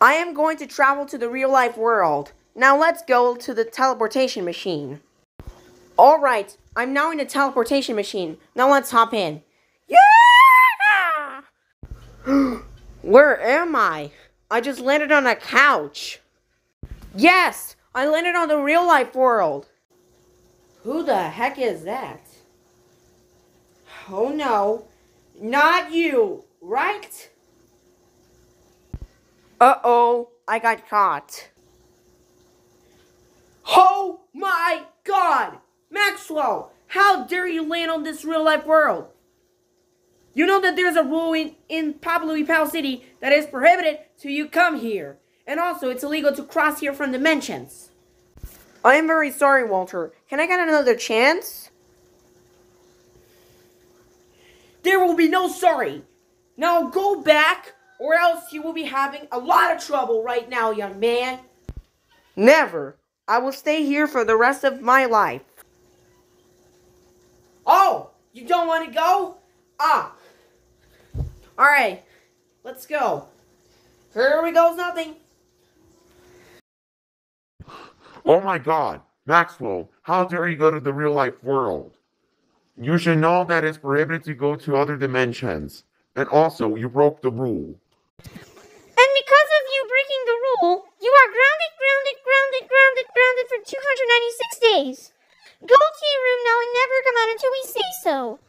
I am going to travel to the real life world. Now let's go to the teleportation machine. Alright, I'm now in the teleportation machine. Now let's hop in. Yeah! Where am I? I just landed on a couch. Yes, I landed on the real life world. Who the heck is that? Oh no, not you, right? Uh oh, I got caught. Oh my god! Maxwell, how dare you land on this real life world? You know that there's a rule in, in Pablo Pal City that is prohibited to you come here. And also, it's illegal to cross here from dimensions. I am very sorry, Walter. Can I get another chance? There will be no sorry. Now go back, or else you will be having a lot of trouble right now, young man. Never. I will stay here for the rest of my life. Oh, you don't want to go? Ah. Alright, let's go. Here we goes nothing. Oh my god, Maxwell, how dare you go to the real life world? You should know that it's prohibited to go to other dimensions. And also, you broke the rule. And because of you breaking the rule, you are grounded, grounded, grounded, grounded, grounded for 296 days. Go to your room now and never come out until we say so.